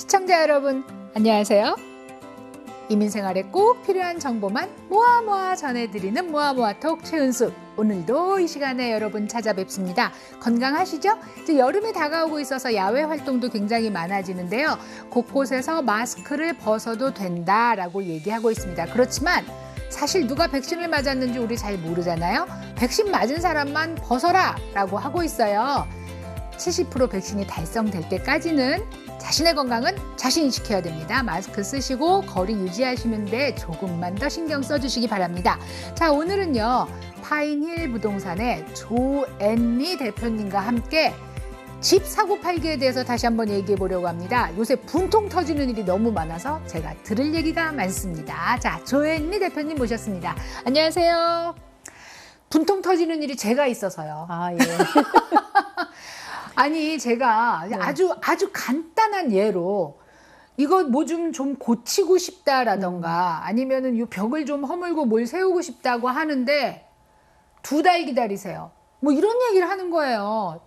시청자 여러분, 안녕하세요. 이민생활에 꼭 필요한 정보만 모아 모아 전해드리는 모아모아톡 최은수. 오늘도 이 시간에 여러분 찾아뵙습니다. 건강하시죠? 이제 여름이 다가오고 있어서 야외 활동도 굉장히 많아지는데요. 곳곳에서 마스크를 벗어도 된다라고 얘기하고 있습니다. 그렇지만 사실 누가 백신을 맞았는지 우리 잘 모르잖아요. 백신 맞은 사람만 벗어라 라고 하고 있어요. 70% 백신이 달성될 때까지는 자신의 건강은 자신이 지켜야 됩니다. 마스크 쓰시고 거리 유지하시는데 조금만 더 신경 써주시기 바랍니다. 자, 오늘은요. 파인힐 부동산의 조앤리 대표님과 함께 집 사고 팔기에 대해서 다시 한번 얘기해 보려고 합니다. 요새 분통 터지는 일이 너무 많아서 제가 들을 얘기가 많습니다. 자, 조앤리 대표님 모셨습니다. 안녕하세요. 분통 터지는 일이 제가 있어서요. 아, 예. 아니 제가 네. 아주 아주 간단한 예로 이거 뭐좀좀 고치고 싶다라던가 아니면은 이 벽을 좀 허물고 뭘 세우고 싶다고 하는데 두 달 기다리세요. 뭐 이런 얘기를 하는 거예요.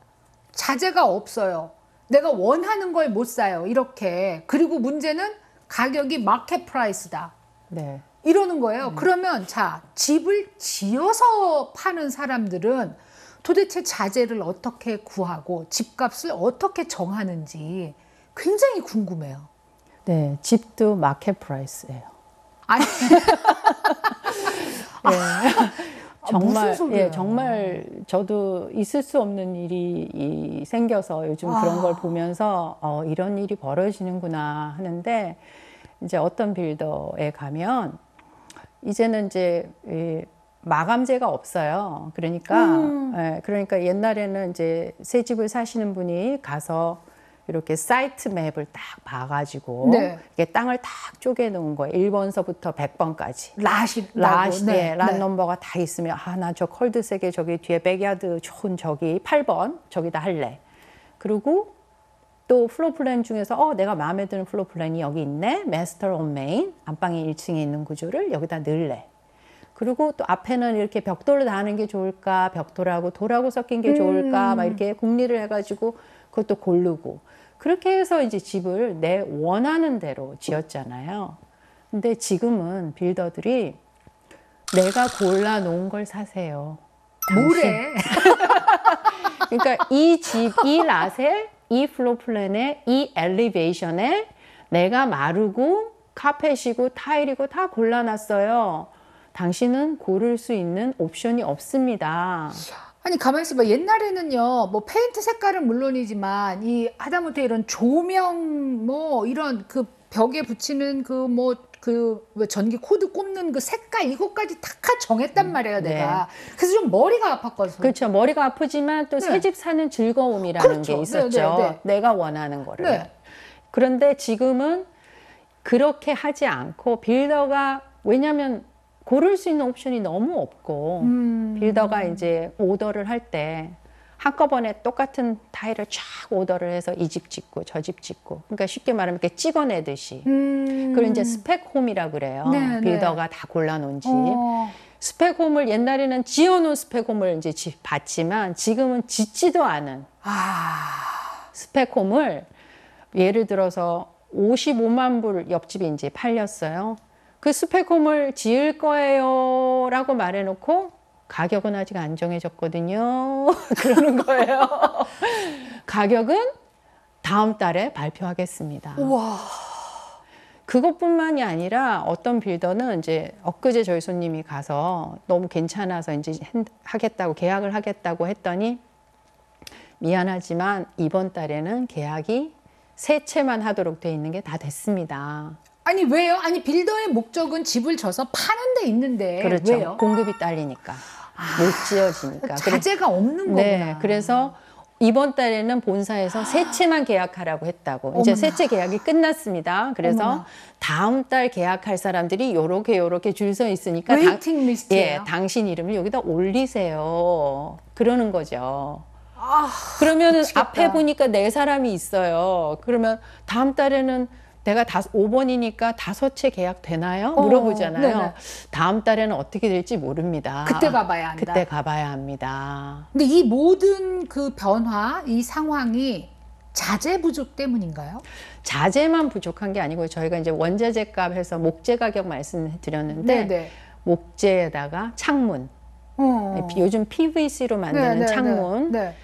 자재가 없어요. 내가 원하는 걸 못 사요. 이렇게. 그리고 문제는 가격이 마켓 프라이스다. 네. 이러는 거예요. 그러면 자, 집을 지어서 파는 사람들은 도대체 자재를 어떻게 구하고 집값을 어떻게 정하는지 굉장히 궁금해요. 네. 집도 market price예요. 아니, 예. 정말 무슨 소리예요? 예, 정말 저도 있을 수 없는 일이 이, 생겨서 요즘 그런 아. 걸 보면서 어, 이런 일이 벌어지는구나 하는데 이제 어떤 builder에 가면 이제는 이제 이 마감재가 없어요. 그러니까 음. 예, 그러니까 옛날에는 이제 새 집을 사시는 분이 가서 이렇게 site map을 딱 봐가지고 네. 이게 땅을 딱 쪼개 놓은 거예요. 1번서부터 100번까지. 라시, 라시, 네, 네, 란 네. 넘버가 다 있으면 아 나 저 cul-de-sac에 저기 뒤에 backyard 좋은 저기 8번 저기다 할래. 그리고 또 floor plan 중에서 어 내가 마음에 드는 floor plan이 여기 있네. master on main 안방이 1층에 있는 구조를 여기다 넣을래. 그리고 또 앞에는 이렇게 벽돌을 다는 게 좋을까, 벽돌하고 돌하고 섞인 게 좋을까, 막 이렇게 궁리를 해가지고 그것도 고르고 그렇게 해서 이제 집을 내 원하는 대로 지었잖아요. 근데 지금은 builder들이 내가 골라 놓은 걸 사세요. 뭐래? 그러니까 이 집, 이 라셀, 이 floor plan에, 이 elevation에 내가 마루고 카펫이고 타일이고 다 골라놨어요. 당신은 고를 수 있는 옵션이 없습니다. 아니 가만히 있어봐. 옛날에는요, 뭐 페인트 색깔은 물론이지만 이 하다못해 이런 조명 뭐 이런 그 벽에 붙이는 그 뭐그 전기 코드 꼽는 그 색깔 이것까지 다 정했단 말이에요, 네. 내가. 그래서 좀 머리가 아팠거든. 그렇죠. 머리가 아프지만 또 네. 새집 사는 즐거움이라는 그렇죠. 게 있었죠. 네, 네, 네. 내가 원하는 거를. 네. 그런데 지금은 그렇게 하지 않고 빌더가 왜냐하면 고를 수 있는 옵션이 너무 없고 음. 빌더가 이제 오더를 할 때 한꺼번에 똑같은 타일을 쫙 오더를 해서 이 집 짓고 저 집 짓고 그러니까 쉽게 말하면 이렇게 찍어내듯이 음. 그걸 이제 스펙홈이라 그래요. 네, 네. 빌더가 다 골라놓은 집. 어. 스펙홈을 옛날에는 지어놓은 스펙홈을 이제 지- 봤지만 지금은 짓지도 않은 아. 스펙홈을 예를 들어서 55만 불 옆집에 이제 팔렸어요. 그 스펙홈을 지을 거예요 라고 말해놓고 가격은 아직 안 정해졌거든요. 그러는 거예요. 가격은 다음 달에 발표하겠습니다. 우와. 그것뿐만이 아니라 어떤 빌더는 이제 엊그제 저희 손님이 가서 너무 괜찮아서 이제 핸- 하겠다고 계약을 하겠다고 했더니 미안하지만 이번 달에는 계약이 세 채만 하도록 돼 있는 게 다 됐습니다. 아니 왜요? 아니 빌더의 목적은 집을 져서 파는 데 있는데 그렇죠. 왜요? 아, 공급이 딸리니까 못 지어지니까. 자재가 없는 거구나. 네, 그래서 이번 달에는 본사에서 세 채만 계약하라고 했다고. 이제 어머나. 세채 계약이 끝났습니다. 그래서 어머나. 다음 달 계약할 사람들이 요렇게 요렇게 줄 서 있으니까 당- waiting list예요. 예, 당신 이름을 여기다 올리세요. 그러는 거죠. 아, 그러면은 미치겠다. 앞에 보니까 네 사람이 있어요. 그러면 다음 달에는 내가 다 5번이니까 다섯 채 계약 되나요? 어, 물어보잖아요. 네네. 다음 달에는 어떻게 될지 모릅니다. 그때 가봐야 한다. 그때 가봐야 합니다. 근데 이 모든 그 변화, 이 상황이 자재 부족 때문인가요? 자재만 부족한 게 아니고 저희가 이제 원자재 값해서 목재 가격 말씀드렸는데 네네. 목재에다가 창문, 어. 요즘 PVC로 만드는 네, 네, 창문, 네. 네.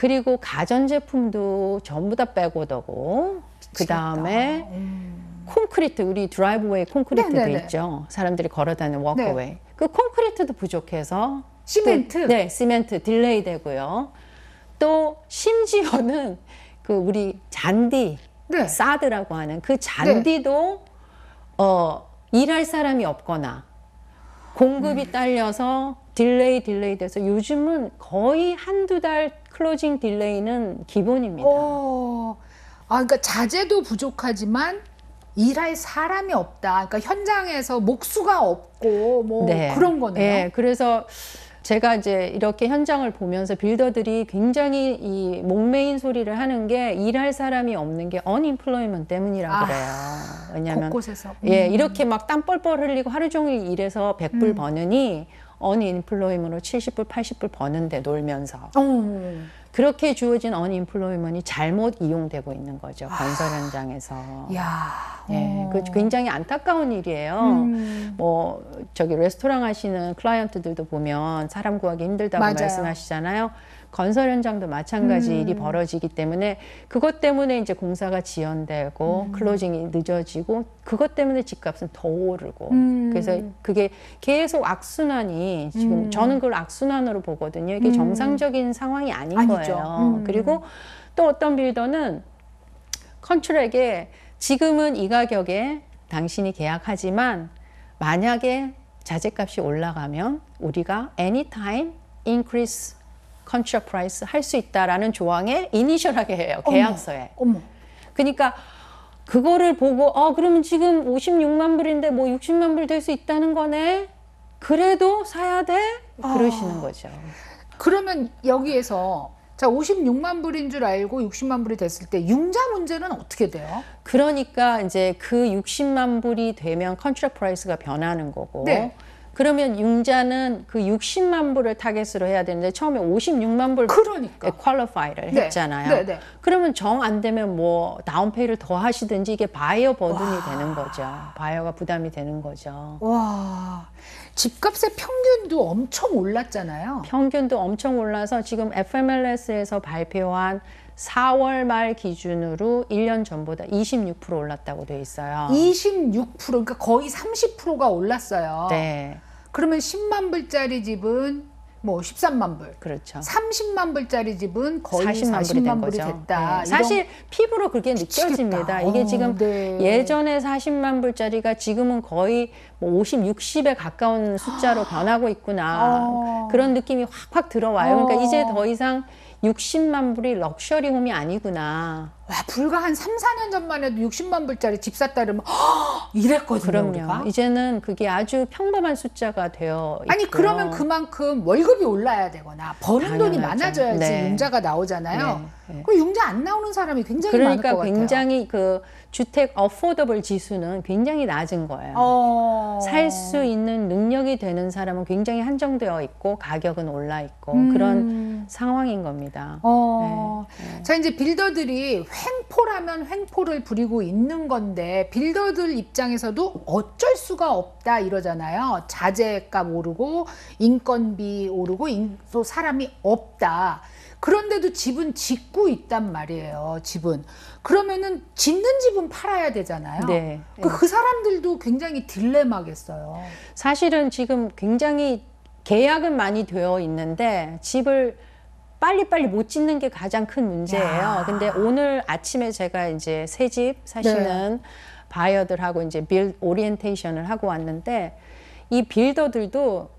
그리고 가전제품도 전부 다 back order고 그 다음에 음. 콘크리트 우리 driveway 콘크리트 네, 돼 네, 네. 있죠. 사람들이 걸어다니는 walkway. 그 콘크리트도 부족해서 시멘트? 또, 네, 시멘트 delay 되고요. 또 심지어는 그 우리 잔디 네. sod라고 하는 그 잔디도 어 일할 사람이 없거나 공급이 음. 딸려서 delay delay 돼서 요즘은 거의 한두 달 closing delay는 기본입니다. 어. 아, 그러니까 자재도 부족하지만 일할 사람이 없다. 그러니까 현장에서 목수가 없고 뭐 그런 거네요. 네, 그래서 제가 이제 이렇게 현장을 보면서 빌더들이 굉장히 이 목매인 소리를 하는 게 일할 사람이 없는 게 unemployment 때문이라 아, 그래요. 왜냐하면 곳곳에서. 예 음. 이렇게 막 땀 뻘뻘 흘리고 하루 종일 일해서 100불 버느니 unemployment으로 70불 80불 버는데 놀면서 어. 그렇게 주어진 unemployment이 잘못 이용되고 있는 거죠 건설 현장에서. 야. 예, 어. 그 굉장히 안타까운 일이에요. 음. 뭐 저기 레스토랑 하시는 클라이언트들도 보면 사람 구하기 힘들다고 맞아요. 말씀하시잖아요. 건설 현장도 마찬가지 음. 일이 벌어지기 때문에 그것 때문에 이제 공사가 지연되고 음. 클로징이 늦어지고 그것 때문에 집값은 더 오르고 음. 그래서 그게 계속 악순환이 지금 음. 저는 그걸 악순환으로 보거든요. 이게 음. 정상적인 상황이 아닌 아니죠. 거예요. 음. 그리고 또 어떤 빌더는 컨트랙에 지금은 이 가격에 당신이 계약하지만 만약에 자재값이 올라가면 우리가 anytime increase contract price 할수 있다라는 조항에 이니셜하게 해요 계약서에. 어머. 그러니까 그거를 보고 어 그러면 지금 56만 불인데 뭐 60만 불 될 수 있다는 거네. 그래도 사야 돼? 그러시는 아. 거죠. 그러면 여기에서 자 56만 불인 줄 알고 60만 불이 됐을 때 융자 문제는 어떻게 돼요? 그러니까 이제 그 60만 불이 되면 contract price가 변하는 거고 네. 그러면 융자는 그 60만 불을 타겟으로 해야 되는데 처음에 56만 불 그러니까. qualify를 네. 했잖아요. 네, 네. 그러면 정 안 되면 뭐 down pay를 더 하시든지 이게 바이어 burden이 되는 거죠. 바이어가 부담이 되는 거죠. 와 집값의 평균도 엄청 올랐잖아요. 평균도 엄청 올라서 지금 FMLS에서 발표한 4월 말 기준으로 1년 전보다 26% 올랐다고 돼 있어요. 26% 그러니까 거의 30%가 올랐어요. 네, 그러면 10만 불짜리 집은 뭐 13만 불. 그렇죠. 30만 불짜리 집은 거의 40만, 40만, 불이 된 불이 거죠. 됐다. 네. 사실 피부로 그게 미치겠다. 느껴집니다. 이게 어, 지금 네. 예전에 40만 불짜리가 지금은 거의 뭐 50, 60에 가까운 숫자로 변하고 있구나. 어. 그런 느낌이 확확 들어와요. 그러니까 어. 이제 더 이상 60만 불이 럭셔리 홈이 아니구나. 와 불과 한 3, 4년 전만 해도 60만 불짜리 집 샀다 그러면 허! 이랬거든요. 그럼요. 우리가. 이제는 그게 아주 평범한 숫자가 되어 아니 있고요. 그러면 그만큼 월급이 올라야 되거나 버는 돈이 당연하죠. 많아져야지 네. 융자가 나오잖아요. 네, 네. 그 융자 안 나오는 사람이 굉장히 그러니까 많을 것 같아요. 굉장히 그 주택 어포더블 지수는 굉장히 낮은 거예요. 어... 살수 있는 능력이 되는 사람은 굉장히 한정되어 있고 가격은 올라 있고 음. 그런 상황인 겁니다. 어. 네, 자 이제 빌더들이 횡포라면 횡포를 부리고 있는 건데 빌더들 입장에서도 어쩔 수가 없다 이러잖아요. 자재값 오르고 인건비 오르고 인- 또 사람이 없다. 그런데도 집은 짓고 있단 말이에요. 집은 그러면은 짓는 집은 팔아야 되잖아요. 네. 그, 그 사람들도 굉장히 딜레마겠어요. 사실은 지금 굉장히 계약은 많이 되어 있는데 집을 빨리빨리 못 짓는 게 가장 큰 문제예요. 야. 근데 오늘 아침에 제가 이제 새 집 사시는 네. 바이어들하고 이제 빌 오리엔테이션을 하고 왔는데 이 빌더들도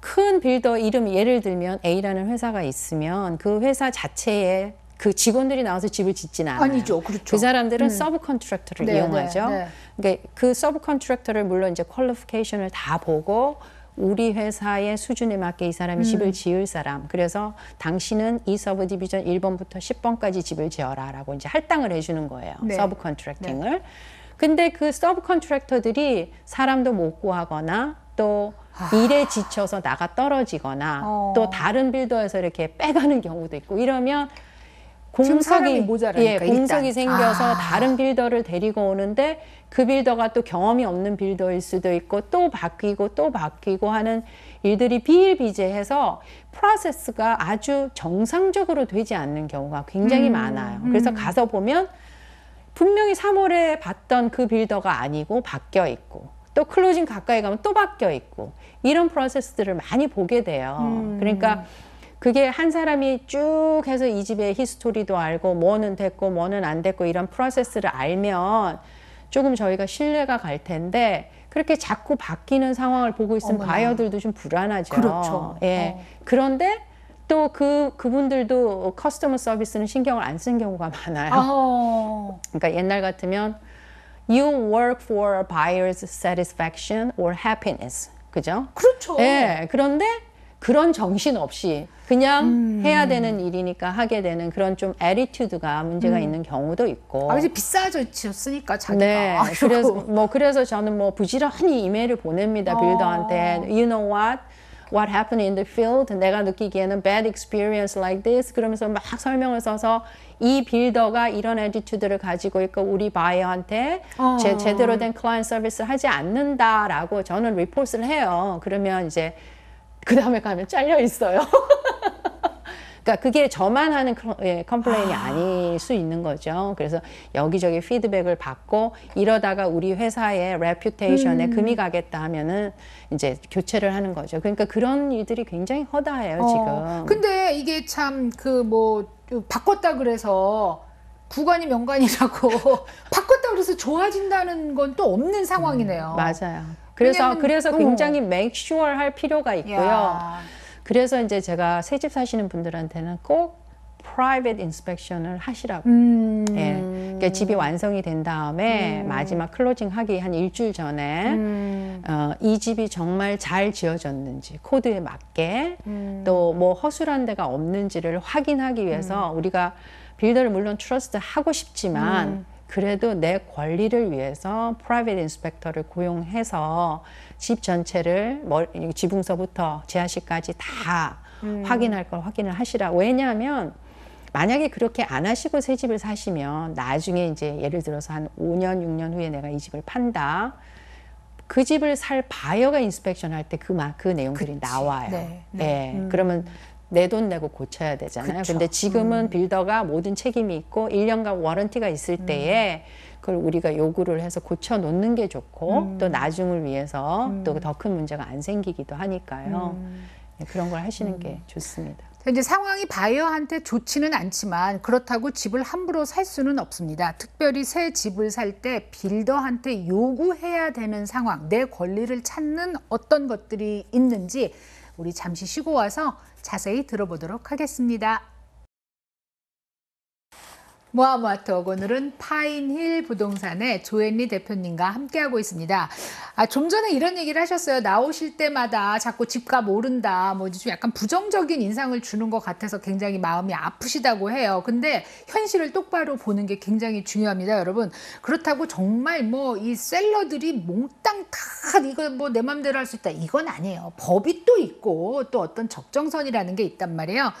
큰 builder 이름 예를 들면 A라는 회사가 있으면 그 회사 자체에 그 직원들이 나와서 집을 짓지는 않아요. 아니죠, 그렇죠. 그 사람들은 subcontractor를 네, 이용하죠. 네, 네. 그러니까 그 subcontractor를 물론 이제 qualification을 다 보고 우리 회사의 수준에 맞게 이 사람이 음. 집을 지을 사람. 그래서 당신은 이 subdivision 1번부터 10번까지 집을 지어라 라고 이제 할당을 해주는 거예요. 네. subcontracting을. 근데 그 subcontractor들이 사람도 못 구하거나 또 일에 지쳐서 나가 떨어지거나 아. 어. 또 다른 빌더에서 이렇게 빼가는 경우도 있고 이러면 사람이 모자라니까, 예, 공석이 일단. 생겨서 아. 다른 빌더를 데리고 오는데 그 빌더가 또 경험이 없는 빌더일 수도 있고 또 바뀌고 또 바뀌고 하는 일들이 비일비재해서 프로세스가 아주 정상적으로 되지 않는 경우가 굉장히 많아요. 그래서 가서 보면 분명히 3월에 봤던 그 빌더가 아니고 바뀌어 있고 또 closing 가까이 가면 또 바뀌어 있고 이런 프로세스들을 많이 보게 돼요. 그러니까 그게 한 사람이 쭉 해서 이 집의 history도 알고 뭐는 됐고 뭐는 안 됐고 이런 프로세스를 알면 조금 저희가 신뢰가 갈 텐데 그렇게 자꾸 바뀌는 상황을 보고 있으면 어머나. 바이어들도 좀 불안하죠. 그렇죠. 예. 어. 그런데 또 그 그분들도 customer service는 신경을 안 쓴 경우가 많아요. 어. 그러니까 옛날 같으면 you work for buyer's satisfaction or happiness. 그죠? 그렇죠. 예. 그런데 그런 정신 없이 그냥 음. 해야 되는 일이니까 하게 되는 그런 좀 애티튜드가 문제가 있는 경우도 있고. 음. 아, 이제 비싸졌으니까 자기가. 네. 아이고. 그래서 뭐 그래서 저는 뭐 부지런히 이메일을 보냅니다. 어. 빌더한테. You know what? What happened in the field? 내가 느끼기에는 bad experience like this. 그러면서 막 설명을 써서 이 builder가 이런 attitude를 가지고 있고 우리 바이어한테 어. 제, 제대로 된 client service를 하지 않는다라고 저는 리포트를 해요. 그러면 이제 그 다음에 가면 잘려 있어요. 그러니까 그게 저만 하는 클- 예, complain이 아. 닐 수 있는 거죠. 그래서 여기저기 피드백을 받고 이러다가 우리 회사의 reputation에 금이 가겠다 하면은 이제 교체를 하는 거죠. 그러니까 그런 일들이 굉장히 허다해요, 어, 지금. 근데 이게 참 그 뭐 바꿨다 그래서 구관이 명관이라고 바꿨다 그래서 좋아진다는 건 또 없는 상황이네요. 맞아요. 그래서 그래서 어. 굉장히 make sure 할 필요가 있고요. 야. 그래서 이제 제가 새 집 사시는 분들한테는 꼭 private inspection을 하시라고. 음. 예. 그러니까 집이 완성이 된 다음에 마지막 closing 하기 한 일주일 전에 음. 어, 이 집이 정말 잘 지어졌는지 코드에 맞게 음. 또뭐 허술한 데가 없는지를 확인하기 위해서 음. 우리가 builder를 물론 trust 하고 싶지만 음. 그래도 내 권리를 위해서 private inspector를 고용해서 집 전체를 멀- 지붕서부터 지하실까지 다 음. 확인할 걸 확인을 하시라. 왜냐하면 만약에 그렇게 안 하시고 새 집을 사시면 나중에 이제 예를 들어서 한 5년, 6년 후에 내가 이 집을 판다. 그 집을 살 바이어가 inspection 할 때 그 그 내용들이 나와요. 네, 예. 그러면 내 돈 내고 고쳐야 되잖아요. 그쵸. 근데 지금은 빌더가 모든 책임이 있고 1년간 워런티가 있을 때에 그걸 우리가 요구를 해서 고쳐 놓는 게 좋고 또 나중을 위해서 또 더 큰 문제가 안 생기기도 하니까요. 예, 그런 걸 하시는 게 좋습니다. 이제 상황이 바이어한테 좋지는 않지만 그렇다고 집을 함부로 살 수는 없습니다. 특별히 새 집을 살 때 빌더한테 요구해야 되는 상황, 내 권리를 찾는 어떤 것들이 있는지 우리 잠시 쉬고 와서 자세히 들어보도록 하겠습니다. 모아모아톡 오늘은 파인힐 부동산의 조앤리 대표님과 함께하고 있습니다. 아, 좀 전에 이런 얘기를 하셨어요. 나오실 때마다 자꾸 집값 오른다. 뭐 좀 약간 부정적인 인상을 주는 것 같아서 굉장히 마음이 아프시다고 해요. 근데 현실을 똑바로 보는 게 굉장히 중요합니다, 여러분. 그렇다고 정말 뭐 이 셀러들이 몽땅 다 이거 뭐 내 맘대로 할 수 있다. 이건 아니에요. 법이 또 있고 또 어떤 적정선이라는 게 있단 말이에요.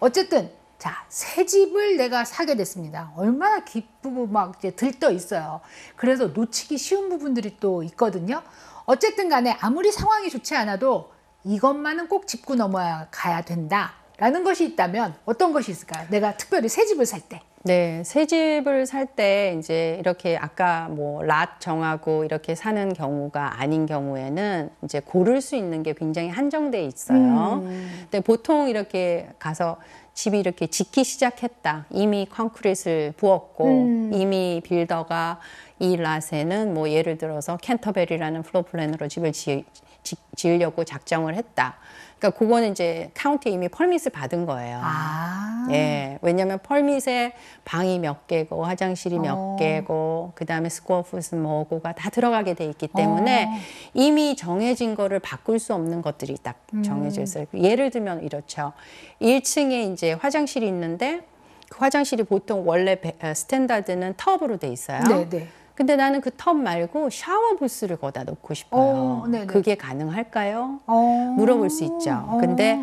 어쨌든 자, 새 집을 내가 사게 됐습니다. 얼마나 기쁘고 막 이제 들떠 있어요. 그래서 놓치기 쉬운 부분들이 또 있거든요. 어쨌든 간에 아무리 상황이 좋지 않아도 이것만은 꼭 짚고 넘어야 가야 된다. 라는 것이 있다면 어떤 것이 있을까요? 내가 특별히 새 집을 살 때. 네, 새 집을 살 때 이제 이렇게 아까 뭐 랏 정하고 이렇게 사는 경우가 아닌 경우에는 이제 고를 수 있는 게 굉장히 한정돼 있어요. 근데 보통 이렇게 가서 집이 이렇게 짓기 시작했다. 이미 콘크리트를 부었고 이미 builder가 이 lot에는 뭐 예를 들어서 캔터베리라는 floor plan으로 집을 지, 지, 지으려고 작정을 했다. 그러니까 그거는 이제 카운티 이미 permit을 받은 거예요. 아. 예, 왜냐하면 permit에 방이 몇 개고 화장실이 몇 어. 개고 그다음에 square foot은 뭐고가 다 들어가게 돼 있기 때문에 어. 이미 정해진 거를 바꿀 수 없는 것들이 딱 음. 정해져 있어요. 예를 들면 이렇죠. 1층에 이제 화장실이 있는데 그 화장실이 보통 원래 배- 어, standard는 tub으로 돼 있어요. 네, 네. 근데 나는 그 tub 말고 샤워 부스를 거다 놓고 싶어요. 어, 네네. 그게 가능할까요? 어. 물어볼 수 있죠. 근데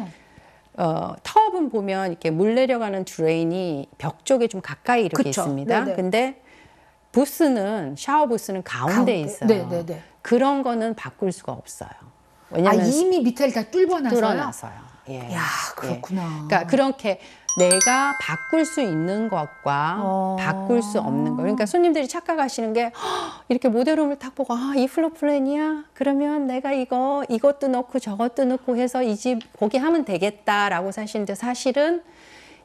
어, tub은 보면 이렇게 물 내려가는 drain이 벽 쪽에 좀 가까이 이렇게 그쵸. 있습니다. 네네. 근데 부스는 샤워 부스는 가운데, 가운데. 있어요. 네네네. 그런 거는 바꿀 수가 없어요. 아, 왜냐면 이미 밑에를 다 뚫어놔서요? 뚫어놔서요. 예. 야, 그렇구나. 그러니까 그렇게 내가 바꿀 수 있는 것과 어. 바꿀 수 없는 것. 그러니까 손님들이 착각하시는 게 "헉, 이렇게 model home을 딱 보고 아, 이 floor plan이야. 그러면 내가 이거 이것도 넣고 저것도 넣고 해서 이 집 거기 하면 되겠다라고 사시는데 사실은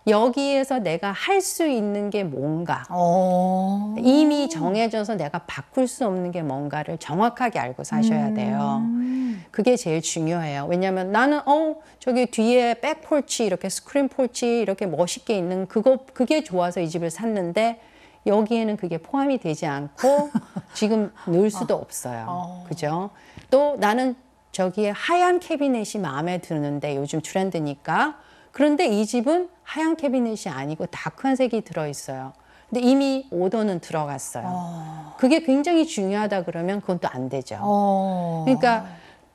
여기에서 내가 할 수 있는 게 뭔가 어. 이미 정해져서 내가 바꿀 수 없는 게 뭔가를 정확하게 알고 사셔야 돼요. 음. 그게 제일 중요해요. 왜냐하면 나는 어 저기 뒤에 back porch 이렇게 screen porch 이렇게 멋있게 있는 그거 그게 좋아서 이 집을 샀는데 여기에는 그게 포함이 되지 않고 지금 넣을 수도 없어요. 어. 그죠? 또 나는 저기에 하얀 캐비넷이 마음에 드는데 요즘 트렌드니까 그런데 이 집은 하얀 캐비넷이 아니고 다크한 색이 들어 있어요. 근데 이미 오더는 들어갔어요. 그게 굉장히 중요하다 그러면 그건 또 안 되죠. 어. 그러니까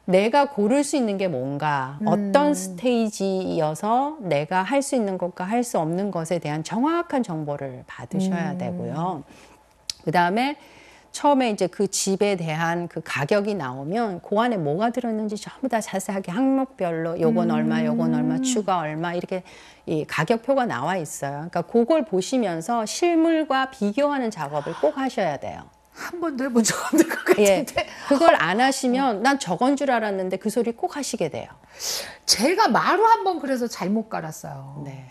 내가 고를 수 있는 게 뭔가 음. 어떤 스테이지여서 내가 할 수 있는 것과 할 수 없는 것에 대한 정확한 정보를 받으셔야 음. 되고요. 그 다음에 처음에 이제 그 집에 대한 그 가격이 나오면 그 안에 뭐가 들었는지 전부 다 자세하게 항목별로 요건 얼마, 요건 얼마, 추가 얼마 이렇게 이 가격표가 나와 있어요. 그러니까 그걸 보시면서 실물과 비교하는 작업을 꼭 하셔야 돼요. 한 번도 해본 적 없는 것 예, 같은데. 그걸 안 하시면 난 저건 줄 알았는데 그 소리 꼭 하시게 돼요. 제가 마루 한 번 그래서 잘못 깔았어요. 네.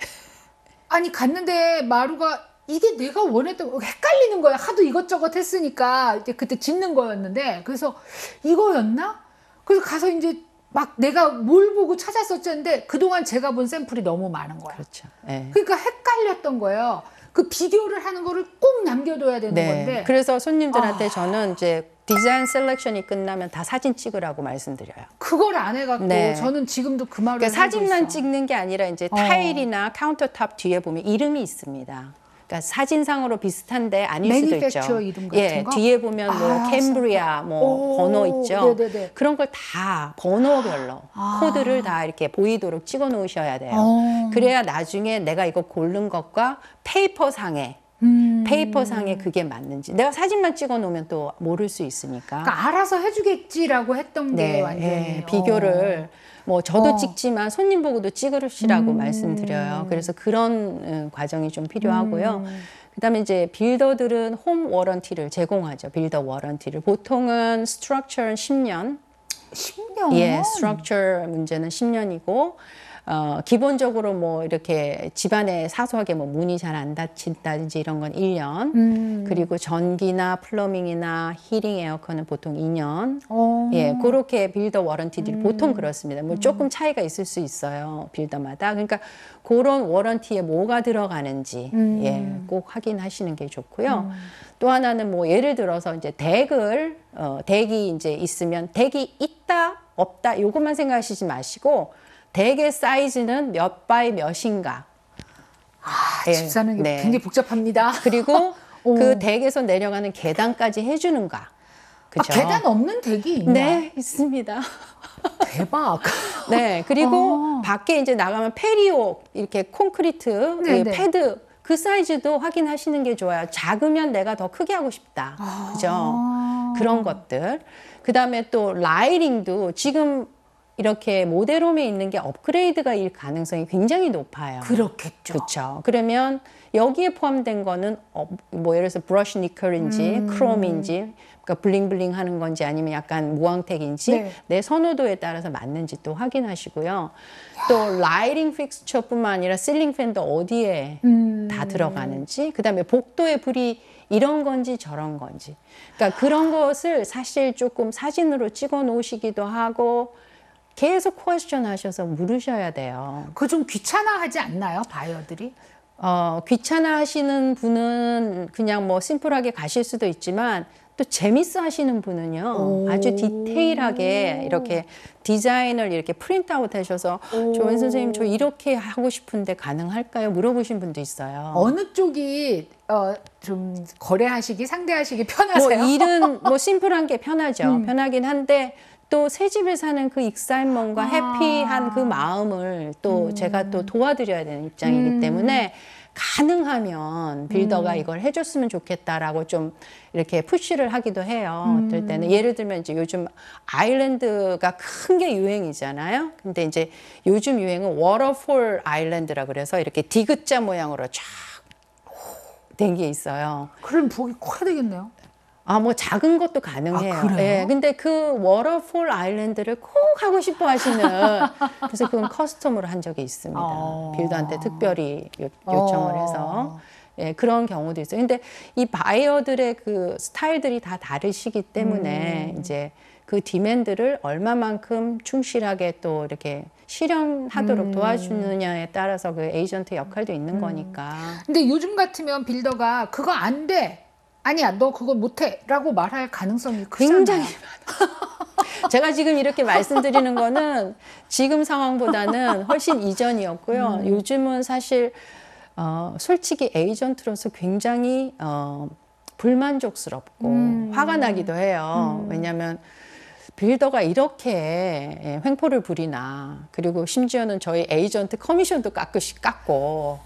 아니 갔는데 마루가 이게 내가 원했던 거 헷갈리는 거야. 하도 이것저것 했으니까 이제 그때 짓는 거였는데 그래서 이거였나? 그래서 가서 이제 막 내가 뭘 보고 찾았었는데 그동안 제가 본 샘플이 너무 많은 거야. 그렇죠. 네. 그러니까 헷갈렸던 거예요. 그 비교를 하는 거를 꼭 남겨둬야 되는 네. 건데. 그래서 손님들한테 저는 이제 디자인 selection이 끝나면 다 사진 찍으라고 말씀드려요. 그걸 안 해갖고 네. 저는 지금도 그 말을 그러니까 사진만 있어. 찍는 게 아니라 이제 어. 타일이나 countertop 뒤에 보면 이름이 있습니다. 그러니까 사진상으로 비슷한데 아닐 수도 있죠. 이름 같은 예, 거? 뒤에 보면 뭐 아, Cambria 뭐 오, 번호 있죠. 네네네. 그런 걸 다 번호별로 아. 코드를 다 이렇게 보이도록 찍어 놓으셔야 돼요. 어. 그래야 나중에 내가 이거 고른 것과 paper 상에 음. paper 상에 그게 맞는지 내가 사진만 찍어 놓으면 또 모를 수 있으니까 그러니까 알아서 해주겠지라고 했던 게 네, 완전히 예, 비교를 뭐 저도 어. 찍지만 손님 보고도 찍으시라고 음. 말씀드려요. 그래서 그런 음, 과정이 좀 필요하고요. 음. 그다음에 이제 builder들은 home warranty를 제공하죠. builder warranty를 보통은 structure는 10년, 10년. 예, structure 문제는 10년이고 어, 기본적으로 뭐 이렇게 집안에 사소하게 뭐 문이 잘 안 닫힌다든지 이런 건 1년. 음. 그리고 전기나 plumbing이나 heating 에어컨은 보통 2년. 어. 예, 그렇게 builder warranty들이 보통 그렇습니다. 뭐 조금 차이가 있을 수 있어요. builder마다. 그러니까 그런 warranty에 뭐가 들어가는지 음. 예, 꼭 확인하시는 게 좋고요. 또 하나는 뭐 예를 들어서 이제 deck을 어, deck이 이제 있으면 deck이 있다 없다 요것만 생각하시지 마시고 deck의 사이즈는 몇 by 몇인가. 아, 예, 집 사는 게 네. 굉장히 복잡합니다. 그리고 오. 그 deck에서 내려가는 계단까지 해주는가. 아, 그죠? 계단 없는 deck이 있나? 네, 있습니다. 대박. 네, 그리고 어. 밖에 이제 나가면 patio 이렇게 콘크리트 네, 이 네. 패드 그 사이즈도 확인하시는 게 좋아요. 작으면 내가 더 크게 하고 싶다. 아. 그죠? 그런 것들. 그 다음에 또 lighting도 지금 이렇게 model home에 있는 게 업그레이드가 일 가능성이 굉장히 높아요. 그렇겠죠. 그렇죠. 그러면 여기에 포함된 거는 어, 뭐 예를 들어서 brushed nickel인지 음. 크롬인지 그러니까 bling bling 하는 건지 아니면 약간 무광택인지 네. 내 선호도에 따라서 맞는지 또 확인하시고요. 또 lighting fixture뿐만 아니라 ceiling fan도 어디에 음. 다 들어가는지 그다음에 복도의 불이 이런 건지 저런 건지 그러니까 그런 것을 사실 조금 사진으로 찍어 놓으시기도 하고 계속 question 하셔서 물으셔야 돼요. 그거 좀 귀찮아하지 않나요, 바이어들이? 어, 귀찮아 하시는 분은 그냥 뭐 심플하게 가실 수도 있지만 또 재밌어 하시는 분은요 오. 아주 디테일하게 이렇게 디자인을 이렇게 print out 하셔서 조원 선생님 저 이렇게 하고 싶은데 가능할까요? 물어보신 분도 있어요. 어느 쪽이 어, 좀 거래하시기, 상대하시기 뭐 편하세요? 일은 뭐 심플한 게 편하죠. 음. 편하긴 한데 또 새 집에 사는 그 익사이먼과 아. happy한 그 마음을 또 제가 또 도와드려야 되는 입장이기 음. 때문에 가능하면 builder가 이걸 해줬으면 좋겠다라고 좀 이렇게 push를 하기도 해요. 음. 어떨 때는 예를 들면 이제 요즘 island가 큰 게 유행이잖아요. 근데 이제 요즘 유행은 waterfall island라 그래서 이렇게 디귿자 모양으로 쫙 된 게 있어요. 그럼 부엌이 커야 되겠네요. 아, 뭐 작은 것도 가능해요. 아, 그래요? 예. 근데 그 waterfall island를 꼭 하고 싶어 하시는 그래서 그건 custom으로 한 적이 있습니다. 어. builder한테 특별히 요, 요청을 어. 해서. 예, 그런 경우도 있어요. 근데 이 바이어들의 그 스타일들이 다 다르시기 때문에 음. 이제 그 디맨드를 얼마만큼 충실하게 또 이렇게 실현하도록 음. 도와주느냐에 따라서 그 에이전트 역할도 있는 거니까. 근데 요즘 같으면 빌더가 그거 안 돼. 아니야, 너 그거 못해. 라고 말할 가능성이 크잖아요. 굉장히 많아요. 제가 지금 이렇게 말씀드리는 거는 지금 상황보다는 훨씬 이전이었고요. 요즘은 사실 어, 솔직히 에이전트로서 굉장히 어, 불만족스럽고 화가 나기도 해요. 왜냐하면 builder가 이렇게 예, 횡포를 부리나 그리고 심지어는 저희 에이전트 커미션도 깎으시 깎고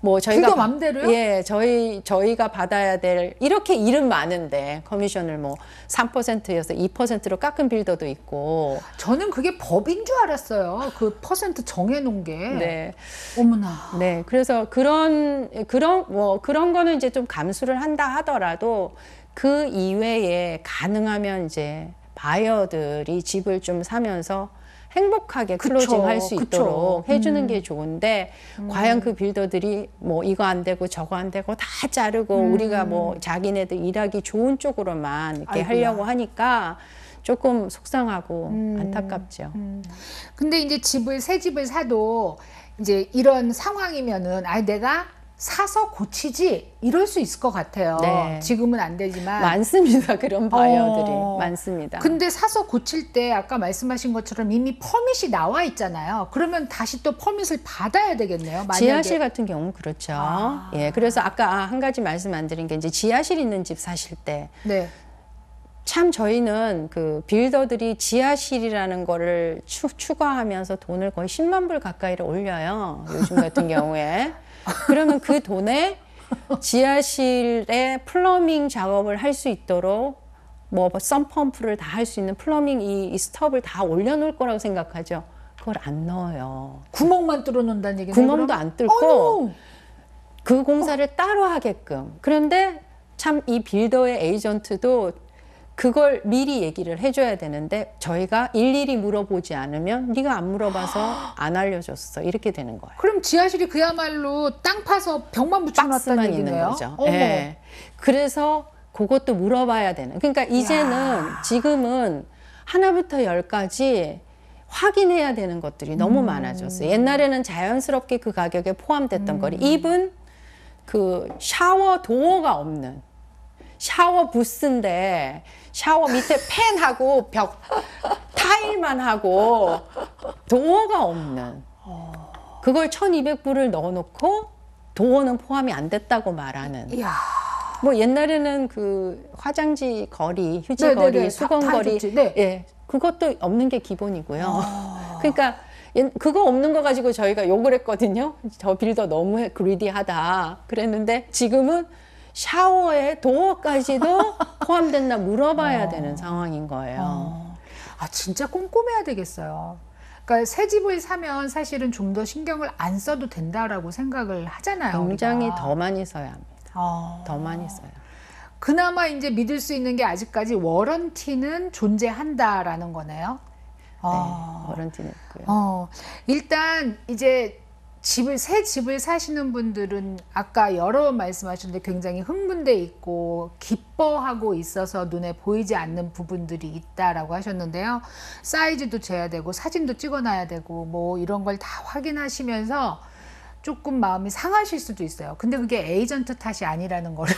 뭐 저희가 바- 맘대로요? 예 저희 저희가 받아야 될 이렇게 일은 많은데 커미션을 뭐 3%여서 2%로 깎은 builder도 있고 저는 그게 법인 줄 알았어요. 그 퍼센트 정해 놓은 게. 네. 어머나. 네, 그래서 그런 그런 뭐 그런 거는 이제 좀 감수를 한다 하더라도 그 이외에 가능하면 이제 바이어들이 집을 좀 사면서 행복하게 그쵸, 클로징 할 수 그쵸. 있도록 해주는 게 좋은데 과연 그 빌더들이 뭐 이거 안 되고 저거 안 되고 다 자르고 우리가 뭐 자기네들 일하기 좋은 쪽으로만 이렇게 아이고야. 하려고 하니까 조금 속상하고 안타깝죠. 근데 이제 집을 새 집을 사도 이제 이런 상황이면은 아 내가 사서 고치지 이럴 수 있을 것 같아요. 네. 지금은 안 되지만. 많습니다. 그런 바이어들이 어. 많습니다. 근데 사서 고칠 때 아까 말씀하신 것처럼 이미 퍼밋이 나와 있잖아요. 그러면 다시 또 퍼밋을 받아야 되겠네요. 만약에 지하실 같은 경우는 그렇죠. 아. 예, 그래서 아까 아, 한 가지 말씀 안 드린 게 이제 지하실 있는 집 사실 때참 네. 저희는 그 빌더들이 지하실이라는 거를 추, 추가하면서 돈을 거의 10만 불 가까이를 올려요. 요즘 같은 경우에. 그러면 그 돈에 지하실에 plumbing 작업을 할 수 있도록 뭐 sump pump를 다 할 수 있는 plumbing 이, 이 stub을 다 올려놓을 거라고 생각하죠. 그걸 안 넣어요. 구멍만 뚫어 놓는다는 얘기는 구멍도 안 뚫고 그 공사를 어. 따로 하게끔. 그런데 참 이 builder의 에이전트도 그걸 미리 얘기를 해줘야 되는데 저희가 일일이 물어보지 않으면 네가 안 물어봐서 안 알려줬어 이렇게 되는 거예요. 그럼 지하실이 그야말로 땅 파서 벽만 붙여놨다는 박스만 있는 얘기네요. 거죠. 어머. 예. 그래서 그것도 물어봐야 되는. 그러니까 이제는 지금은 하나부터 열까지 확인해야 되는 것들이 음. 너무 많아졌어요. 옛날에는 자연스럽게 그 가격에 포함됐던 음. 거리. 입은 그 샤워 도어가 없는 샤워 부스인데 샤워 밑에 팬하고 벽 타일만 하고 도어가 없는 그걸 1200불을 넣어놓고 도어는 포함이 안 됐다고 말하는 이야. 뭐 옛날에는 그 화장지 거리, 휴지 네, 네, 거리, 네. 다- 수건 다 거리. 네. 예, 그것도 없는 게 기본이고요. 아. 그러니까 옛- 그거 없는 거 가지고 저희가 욕을 했거든요. 저 빌더 너무 그리디하다. 그랬는데 지금은 샤워에 도어까지도 포함됐나 물어봐야 되는 상황인 거예요. 어. 아 진짜 꼼꼼해야 되겠어요. 그러니까 새 집을 사면 사실은 좀 더 신경을 안 써도 된다라고 생각을 하잖아요. 굉장히 우리가. 더 많이 써야 합니다. 어. 더 많이 써요. 그나마 이제 믿을 수 있는 게 아직까지 워런티는 존재한다라는 거네요. 어. 네, 워런티는 있고요. 어, 일단 이제 집을 새 집을 사시는 분들은 아까 여러 번 말씀하셨는데 굉장히 흥분돼 있고 기뻐하고 있어서 눈에 보이지 않는 부분들이 있다라고 하셨는데요. 사이즈도 재야 되고 사진도 찍어놔야 되고 뭐 이런 걸 다 확인하시면서 조금 마음이 상하실 수도 있어요. 근데 그게 에이전트 탓이 아니라는 거를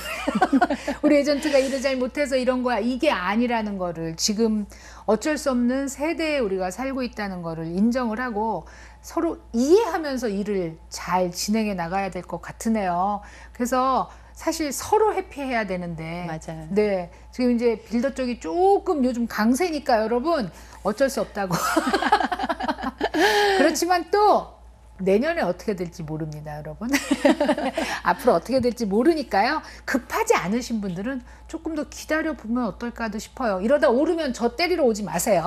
우리 에이전트가 일을 잘 못해서 이런 거야 이게 아니라는 거를 지금 어쩔 수 없는 세대에 우리가 살고 있다는 거를 인정을 하고 서로 이해하면서 일을 잘 진행해 나가야 될 것 같으네요. 그래서 사실 서로 회피해야 되는데 맞아요. 네 지금 이제 빌더 쪽이 조금 요즘 강세니까 여러분 어쩔 수 없다고 그렇지만 또 내년에 어떻게 될지 모릅니다, 여러분. 앞으로 어떻게 될지 모르니까요. 급하지 않으신 분들은 조금 더 기다려 보면 어떨까도 싶어요. 이러다 오르면 저 때리러 오지 마세요.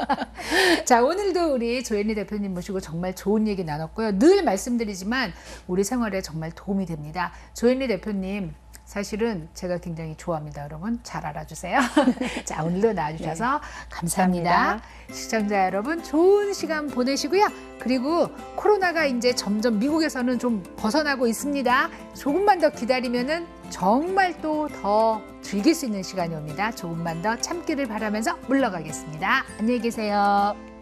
자, 오늘도 우리 조현리 대표님 모시고 정말 좋은 얘기 나눴고요. 늘 말씀드리지만 우리 생활에 정말 도움이 됩니다. 조현리 대표님 사실은 제가 굉장히 좋아합니다, 여러분. 잘 알아주세요. 자, 오늘도 나와주셔서 네, 감사합니다. 감사합니다. 시청자 여러분, 좋은 시간 보내시고요. 그리고 코로나가 이제 점점 미국에서는 좀 벗어나고 있습니다. 조금만 더 기다리면은 정말 또 더 즐길 수 있는 시간이 옵니다. 조금만 더 참기를 바라면서 물러가겠습니다. 안녕히 계세요.